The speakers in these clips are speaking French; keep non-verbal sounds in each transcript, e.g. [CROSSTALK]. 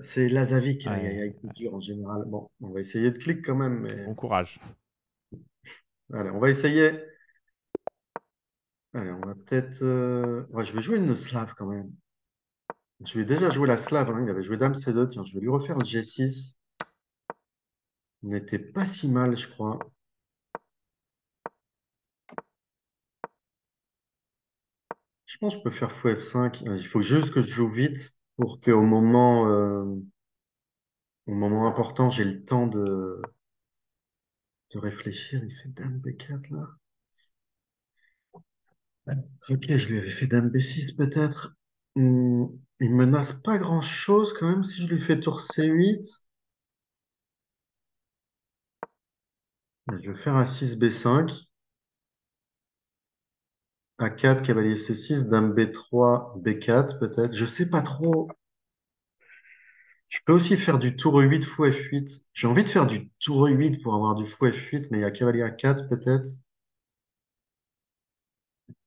C'est Lazavic, aïe, aïe, Ouais, aïe, c'est dur en général. Bon, on va essayer de clic quand même, mais bon courage. allez, on va essayer. Allez, on va peut-être. euh, ouais, je vais jouer une slave quand même. Je vais déjà jouer la slave. hein. Il avait joué Dame C2. Tiens, je vais lui refaire le G6. On n'était pas si mal, je crois. Je pense que je peux faire fou F5. Euh, Il faut juste que je joue vite pour qu'au moment, euh, au moment important, j'ai le temps de, de réfléchir. Il fait Dame B4 là. Ok, je lui avais fait Dame B6 peut-être. Hmm, il menace pas grand-chose quand même si je lui fais tour C8. Je vais faire un 6 B5. A4, cavalier C6, dame B3, B4 peut-être. Je sais pas trop. Je peux aussi faire du tour E8, fou F8. J'ai envie de faire du tour E8 pour avoir du fou F8, mais il y a cavalier A4 peut-être.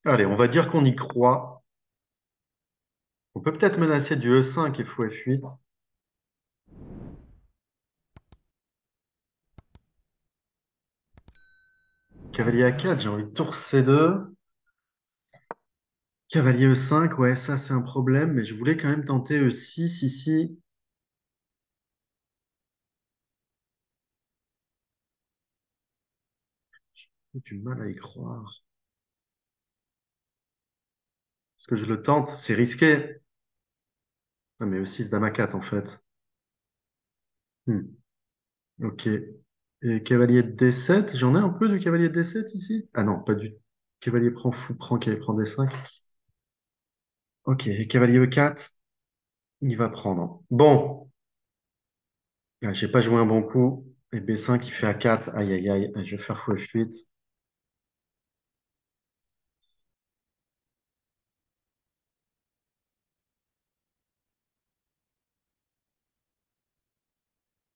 Allez, on va dire qu'on y croit. On peut peut-être menacer du E5 et fou F8. Cavalier A4, j'ai envie de tour C2. Cavalier E5, ouais, ça c'est un problème, mais je voulais quand même tenter E6 ici. J'ai du mal à y croire. Est-ce que je le tente? C'est risqué. Ah, mais E6, dame A4 en fait. Hmm. Ok. Et cavalier de D7, j'en ai un peu du cavalier de D7 ici? Ah non, pas du cavalier prend fou, prend cavalier prend D5. Ok, cavalier E4, il va prendre. Bon, Ah, j'ai pas joué un bon coup. Et B5, il fait A4. Aïe, aïe, aïe, je vais faire fou F8.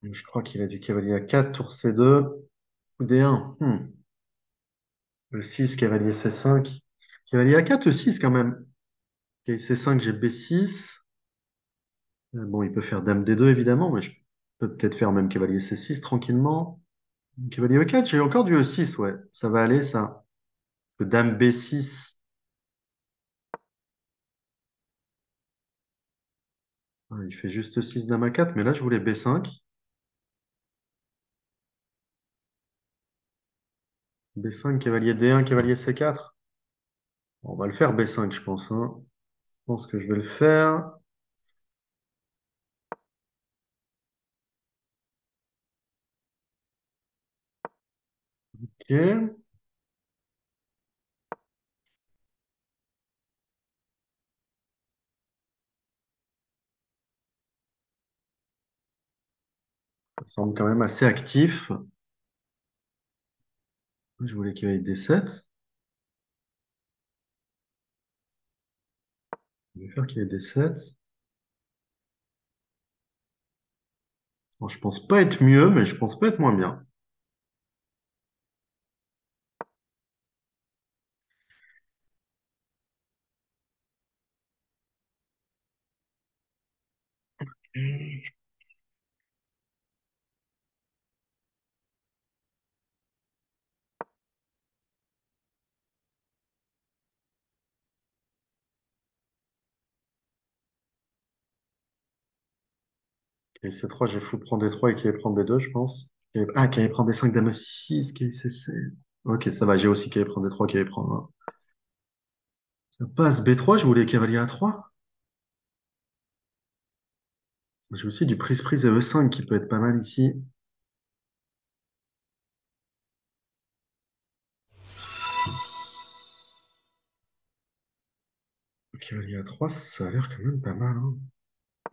Je crois qu'il a du cavalier A4, tour C2, coup D1. Hmm. E6, cavalier C5. Cavalier A4, E6 quand même. Cavalier C5, j'ai B6. Euh, Bon, il peut faire dame D2 évidemment, mais je peux peut-être faire même cavalier C6 tranquillement. Cavalier E4, j'ai encore du E6, ouais. Ça va aller, ça. dame B6, ah, il fait juste 6 dame A4, mais là, je voulais B5. B5, cavalier D1, cavalier C4. On va le faire B5, je pense. hein. Pense que je vais le faire. Ok. Ça semble quand même assez actif. Je voulais cavalier D7. Je vais faire cavalier D7. Bon, je pense pas être mieux, mais je pense pas être moins bien. Cavalier C3, j'ai fou prendre D3 et cavalier prend B2, je pense. Cavalier- Ah, cavalier prend D5, dame E6, cavalier C7. Ok, ça va, j'ai aussi cavalier prend D3, cavalier prend 1. Ça passe B3, je voulais cavalier A3. J'ai aussi du prise-prise et E5 qui peut être pas mal ici. Cavalier A3, ça a l'air quand même pas mal. hein.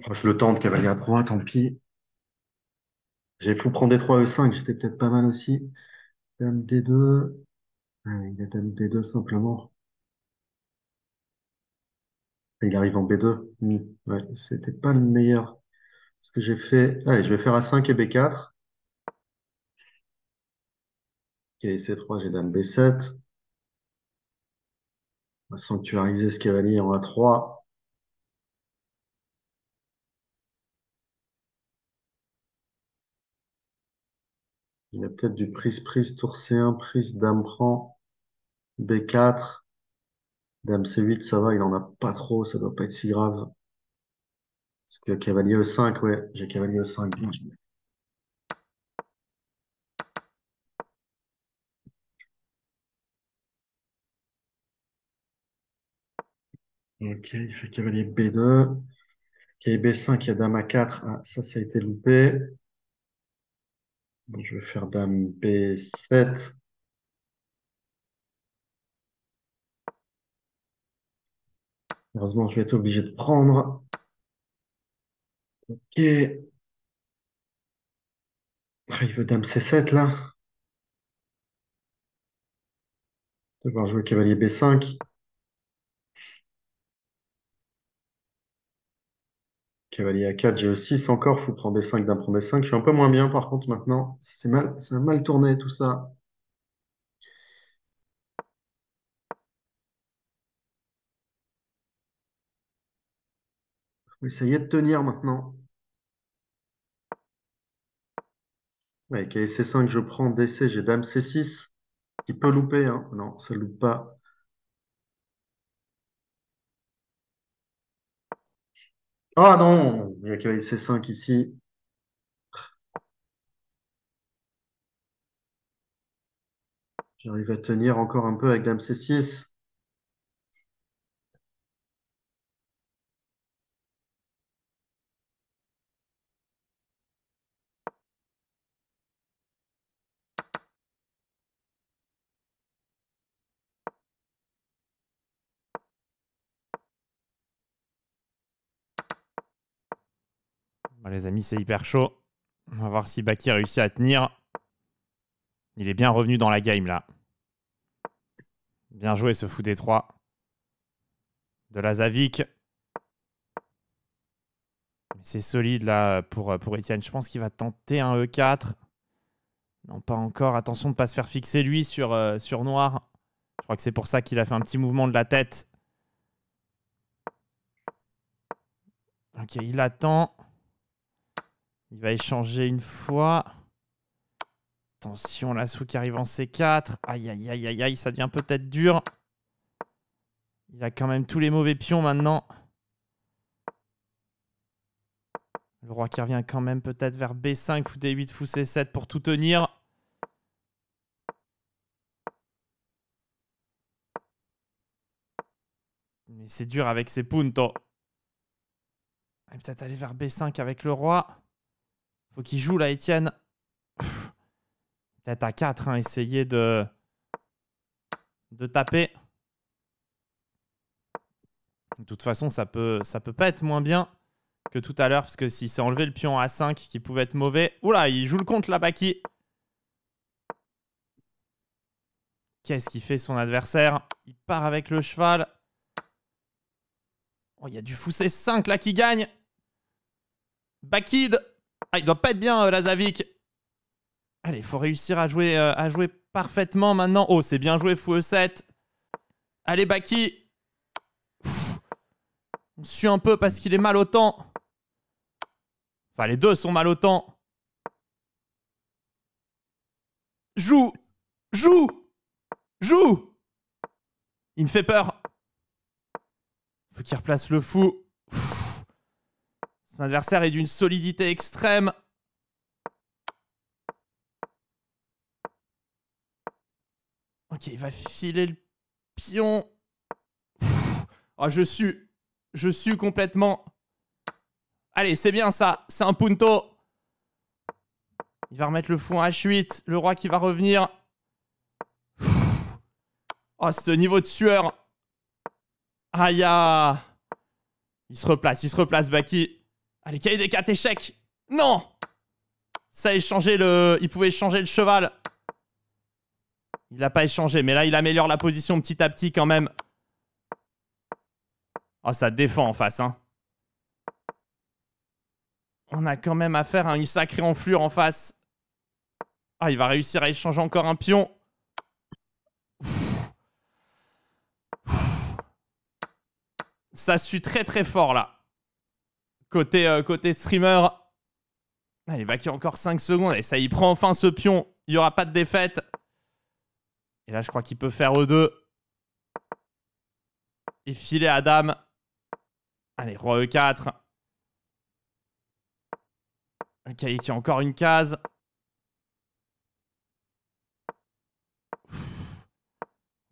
Je le tente, cavalier A3, tant pis. J'ai fou prendre D3, E5, j'étais peut-être pas mal aussi. Dame D2. Ah, il a dame D2 simplement. Il arrive en B2. Hmm, Ouais, c'était pas le meilleur. Ce que j'ai fait. Allez, je vais faire A5 et B4. Ok, C3, j'ai dame B7. On va sanctuariser ce cavalier en A3. Il y a peut-être du prise-prise, tour C1, prise, dame prend, B4, dame C8, ça va, il en a pas trop, ça doit pas être si grave. Parce que cavalier E5, ouais, j'ai cavalier E5, bien joué. Ok, il fait cavalier B2. Cavalier B5, il y a dame A4. Ah, ça, ça a été loupé. Je vais faire dame B7. Heureusement, je vais être obligé de prendre. Ok. Ah, il veut dame C7, là. Devoir jouer cavalier B5. Cavalier A4, j'ai E6 encore, faut prendre B5 d'un prend B5. Je suis un peu moins bien par contre maintenant. C'est mal, ça a mal tourné tout ça. Faut essayer de tenir maintenant. Ouais, cavalier C5, je prends DC, j'ai Dame C6 qui peut louper. Hein. Non, ça ne loupe pas. Ah non, il y a cavalier C5 ici. J'arrive à tenir encore un peu avec Dame C6. Les amis, c'est hyper chaud. On va voir si Baki réussit à tenir. Il est bien revenu dans la game là. Bien joué ce fou des trois. De la Zavik. C'est solide là pour, pour Etienne. Je pense qu'il va tenter un E4. Non, pas encore. Attention de ne pas se faire fixer lui sur, euh, sur noir. Je crois que c'est pour ça qu'il a fait un petit mouvement de la tête. Ok, il attend. Il va échanger une fois. Attention, la qui arrive en C4. Aïe, aïe, aïe, aïe, aïe, ça devient peut-être dur. Il a quand même tous les mauvais pions maintenant. Le roi qui revient quand même peut-être vers B5, fou D8, fou C7 pour tout tenir. Mais c'est dur avec ses puntos. Peut-être aller vers B5 avec le roi. Faut qu'il joue là, Etienne. Peut-être à 4, hein, essayer de, de taper. De toute façon, ça peut, ça peut pas être moins bien que tout à l'heure, parce que s'il s'est enlevé le pion à 5 qui pouvait être mauvais. Oula, il joue le contre là, Baki. Qu'est-ce qu'il fait son adversaire? Il part avec le cheval. Oh, il y a du fou C5 là qui gagne. Bakid ah, il doit pas être bien, euh. Allez, il faut réussir à jouer, euh, à jouer parfaitement maintenant. Oh, c'est bien joué, fou E7. Allez, Baki. On suit un peu parce qu'il est mal au temps. Enfin, les deux sont mal au temps. Joue Joue Joue Il me fait peur. Faut qu'il replace le fou. Son adversaire est d'une solidité extrême. Ok, il va filer le pion. Oh, je suis... Je suis complètement... Allez, c'est bien ça. C'est un punto. Il va remettre le fond H8. Le roi qui va revenir. Oh, ce niveau de sueur. Aïe. Il se replace, il se replace, Baki. Allez, cahier des 4 échecs Non Ça a échangé le... Il pouvait échanger le cheval. Il n'a pas échangé, mais là, il améliore la position petit à petit quand même. Oh, ça défend en face, hein. On a quand même affaire à une sacrée enflure en face. Ah, il va réussir à échanger encore un pion. Ça suit très très fort là. Côté, euh, côté streamer. Allez, Baki encore 5 secondes. Et ça, il prend enfin ce pion. Il n'y aura pas de défaite. Et là, je crois qu'il peut faire E2. Et filer à dame. Allez, roi E4. Ok, qui a encore une case.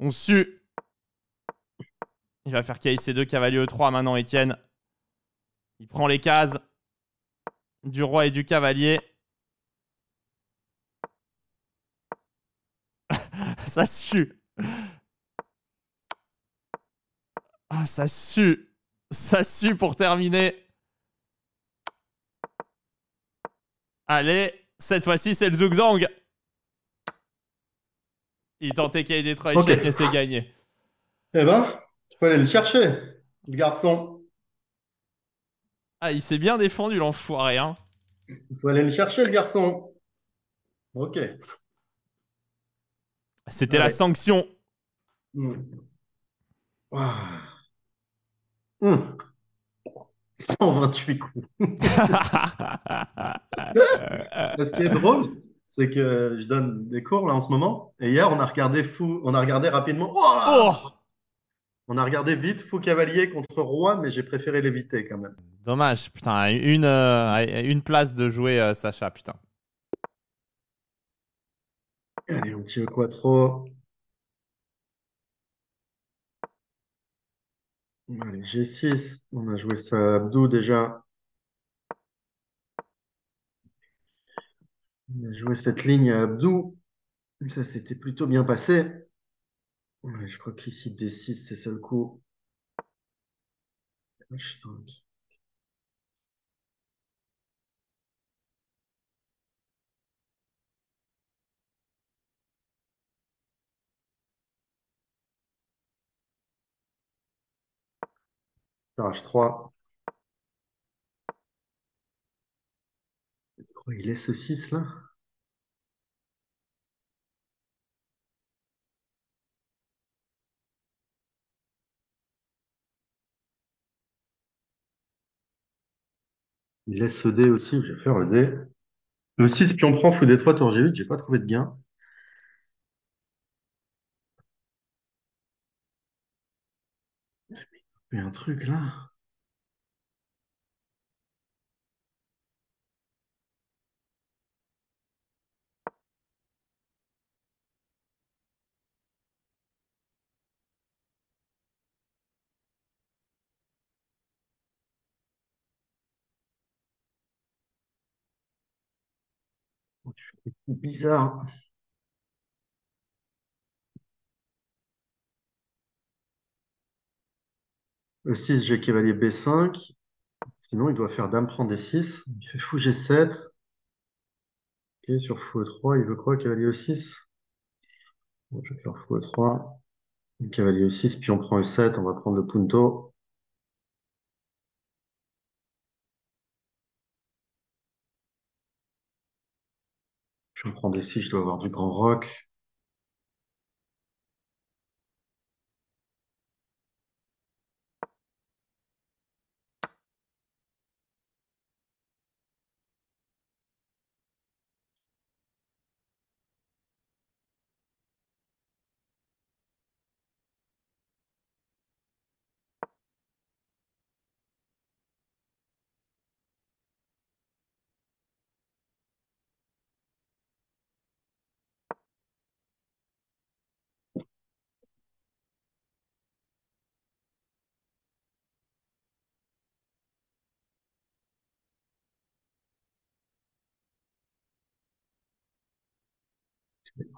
On sue. Il va faire KIC2, cavalier E3 maintenant, Étienne. Il prend les cases du roi et du cavalier. [LAUGHS] ça sue. Ah, ça sue. Ça sue pour terminer. Allez, cette fois-ci, c'est le Zugzang. Il tentait qu'il y ait des trois échecs et c'est gagné. Eh ben, il faut aller le chercher, le garçon. Ah, il s'est bien défendu, l'enfoiré, hein. Il faut aller le chercher, le garçon. Ok. C'était la sanction. 128 coups. [LAUGHS] Ce qui est drôle, c'est que je donne des cours là en ce moment. Et hier, on a regardé fou, on a regardé rapidement. Oh on a regardé vite fou cavalier contre roi, mais j'ai préféré l'éviter quand même. Dommage, putain, une, euh, une place de jouer euh, Sacha, putain. Allez, on tire quattro. Allez, G6, on a joué ça Abdou déjà. On a joué cette ligne à Abdou. Ça s'était plutôt bien passé. je crois qu'ici D6, c'est ça le coup. H5. H3. Il laisse 6 là Il laisse dé aussi, je vais faire le dé. Le 6, puis on prend fou D3, tour G8, j'ai pas trouvé de gain. A un truc là. Bizarre. E6, j'ai cavalier B5. Sinon, il doit faire dame prend D6. Il fait fou G7. Ok, sur fou E3, il veut quoi Cavalier E6 Je vais faire fou E3. Cavalier E6, puis on prend E7, on va prendre le punto. Je prends D6, je dois avoir du grand roc.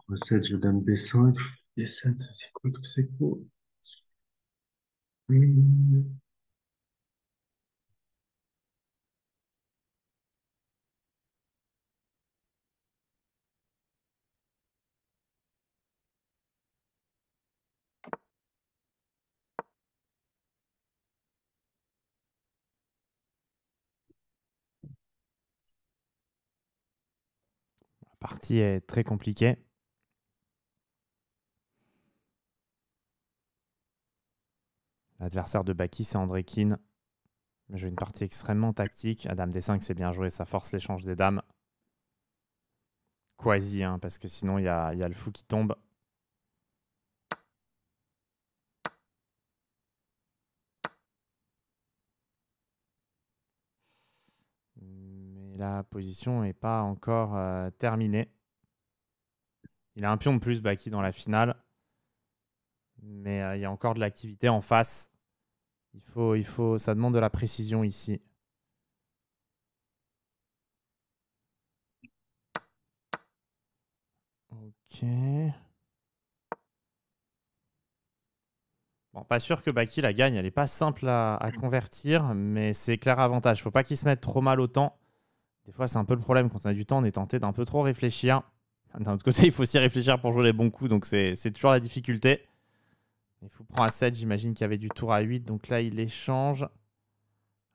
Recette, je donne B5, B7, c'est quoi tous ces coups La partie est très compliquée. L'adversaire de Baki, c'est André Keane. J'ai une partie extrêmement tactique. À dame D5, c'est bien joué. Ça force l'échange des dames. quasi, hein, parce que sinon il y a, y a le fou qui tombe. Mais la position n'est pas encore euh, terminée. Il a un pion de plus, Baki, dans la finale. Mais euh, il y a encore de l'activité en face. Il faut, il faut, ça demande de la précision ici. Ok. Bon, pas sûr que Baki la gagne. Elle n'est pas simple à, convertir, mais c'est clair avantage. Faut pas qu'il se mette trop mal au temps. Des fois, c'est un peu le problème quand on a du temps. On est tenté d'un peu trop réfléchir. D'un autre côté, [LAUGHS] il faut aussi réfléchir pour jouer les bons coups, donc c'est toujours la difficulté. Il faut prendre à 7, j'imagine qu'il y avait du tour à 8, donc là il échange.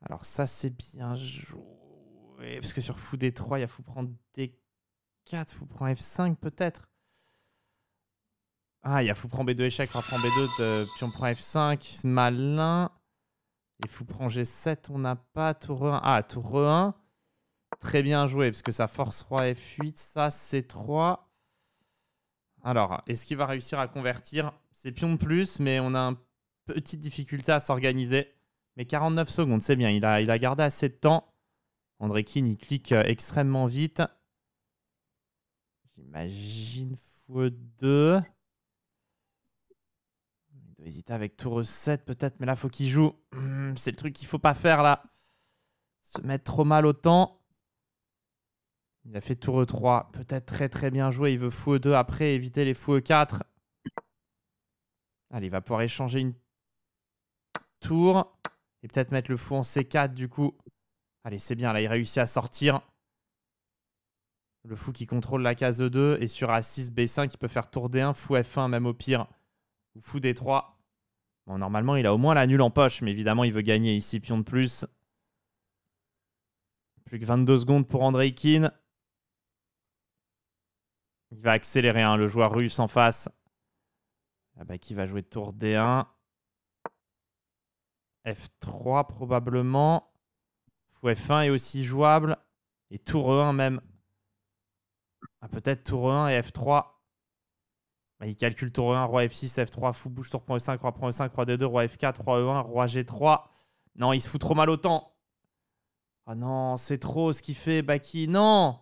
Alors ça c'est bien joué, parce que sur fou D3, il faut prendre D4, fou prend F5 peut-être. Ah, il y a fou prend B2 échec, on prend B2, de, puis on prend F5, malin. Et fou prend G7, on n'a pas tour 1. Ah, tour 1. Très bien joué, parce que ça force roi F8, ça C3. Alors, est-ce qu'il va réussir à convertir C'est pion de plus, mais on a une petite difficulté à s'organiser. Mais 49 secondes, c'est bien. Il a, il a gardé assez de temps. André Kin, il clique euh, extrêmement vite. J'imagine fou 2 Il doit hésiter avec tour 7 peut-être, mais là, faut qu'il joue. [CLEARS THROAT] C'est le truc qu'il faut pas faire là. Se mettre trop mal au temps. Il a fait tour E3. Peut-être très très bien joué. Il veut fou E2 après, éviter les fou E4. Allez, il va pouvoir échanger une tour. Et peut-être mettre le fou en C4 du coup. Allez, c'est bien. Là, il réussit à sortir. Le fou qui contrôle la case E2. Et sur A6, B5, il peut faire tour D1, fou F1 même au pire. Ou fou D3. Bon, normalement, il a au moins la nulle en poche. Mais évidemment, il veut gagner ici, pion de plus. Plus que 22 secondes pour André Kin. Il va accélérer hein, le joueur russe en face. Ah bah, qui va jouer tour D1. F3 probablement. Fou F1 est aussi jouable. Et tour E1 même. Ah, Peut-être tour E1 et F3. Bah, il calcule tour E1, roi F6, F3, fou bouge, tour E5, roi E5, roi D2, roi F4, roi E1, roi G3. Non, il se fout trop mal au temps. Ah non, c'est trop ce qu'il fait, Baki. Non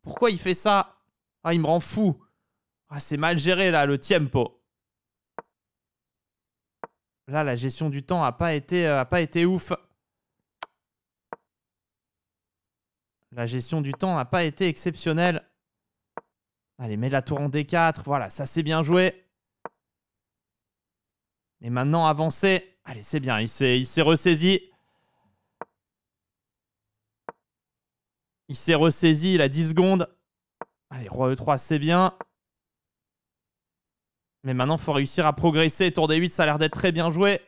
Pourquoi il fait ça? Ah, il me rend fou. Ah, c'est mal géré là, le tempo. Là, la gestion du temps a pas été, euh, ouf. La gestion du temps n'a pas été exceptionnelle. Allez, mets la tour en D4. Voilà, ça c'est bien joué. Et maintenant, avancer. Allez, c'est bien, il s'est ressaisi. Il s'est ressaisi, il a 10 secondes. Allez, roi E3, c'est bien. Mais maintenant, faut réussir à progresser. Tour D8, ça a l'air d'être très bien joué.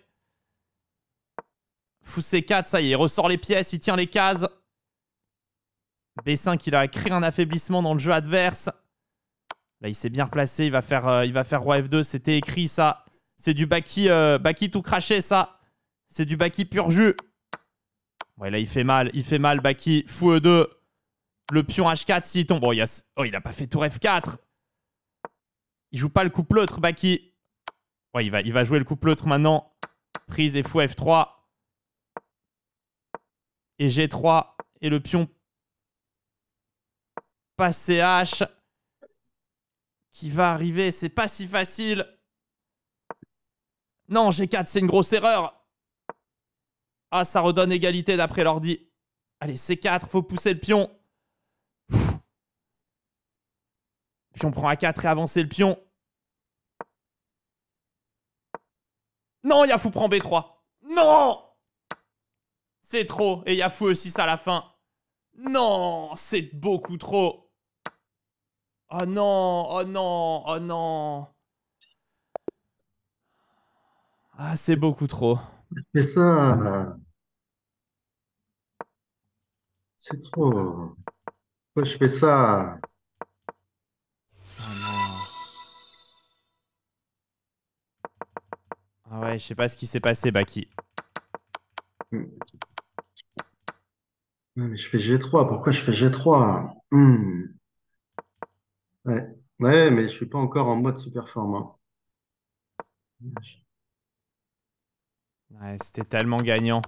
Fou C4, ça y est, il ressort les pièces, il tient les cases. B5, il a créé un affaiblissement dans le jeu adverse. Là, il s'est bien replacé, il va faire, euh, il va faire roi F2, c'était écrit ça. C'est du Baki, euh, Baki tout craché, ça. C'est du Baki pur jus. Ouais, là, il fait mal, il fait mal, Baki. Fou E2. Le pion H4 s'il tombe. Il, oh, il a pas fait tour F4. Il joue pas le couple autre, Baki. Ouais, il va, il va jouer le couple autre maintenant. Prise et fou F3. Et G3. Et le pion passé H. Qui va arriver. C'est pas si facile. Non, G4, c'est une grosse erreur. Ah, ça redonne égalité d'après l'ordi. Allez, C4, faut pousser le pion. Puis on prend A4 et avancer le pion. Non, Yafou prend B3. Non C'est trop. Et Yafou aussi à la fin. Non, c'est beaucoup trop. Oh non, oh non, oh non. Ah, c'est beaucoup trop. Mais ça, c'est trop. Pourquoi je fais ça? Ah ouais, je sais pas ce qui s'est passé, Baki. Hmm. mais je fais G3. Pourquoi je fais G3? Hmm. Ouais. Ouais, mais je suis pas encore en mode super forme. hein. Ouais, c'était tellement gagnant.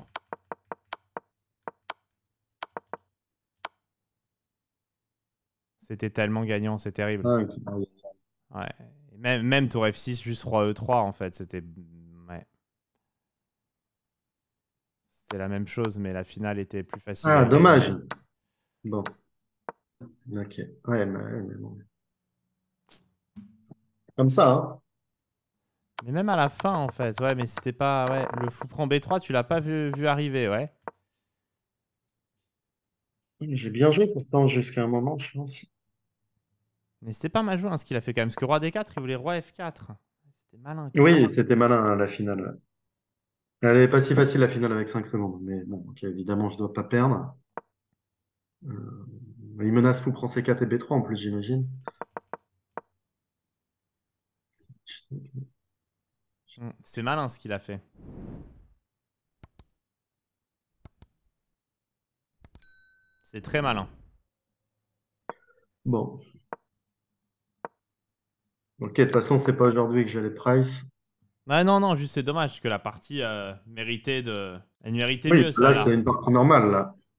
C'était tellement gagnant, c'est terrible. Ouais. Même, même tour F6, juste roi E3, en fait, c'était. Ouais. C'était la même chose, mais la finale était plus facile. Ah, dommage. Bon. Ok. Ouais, mais, bon. Comme ça, hein. Mais même à la fin, en fait, ouais, mais c'était pas. Ouais, le fou prend B3, tu l'as pas vu, vu arriver, ouais. J'ai bien joué pourtant jusqu'à un moment, je pense. Mais c'était pas mal joué hein, ce qu'il a fait quand même. Parce que roi D4, il voulait roi F4. C'était malin. Oui, c'était malin hein, la finale. Elle est pas si facile la finale avec 5 secondes, mais bon, évidemment, je dois pas perdre. Euh, il menace fou prend C4 et B3 en plus, j'imagine. Mm, C'est malin ce qu'il a fait. C'est très malin. Bon. Ok, de toute façon, c'est pas aujourd'hui que j'ai les price. Ouais, non, non, juste c'est dommage que la partie euh, méritait de. Elle méritait Oui, mieux, là, c'est une partie normale, là.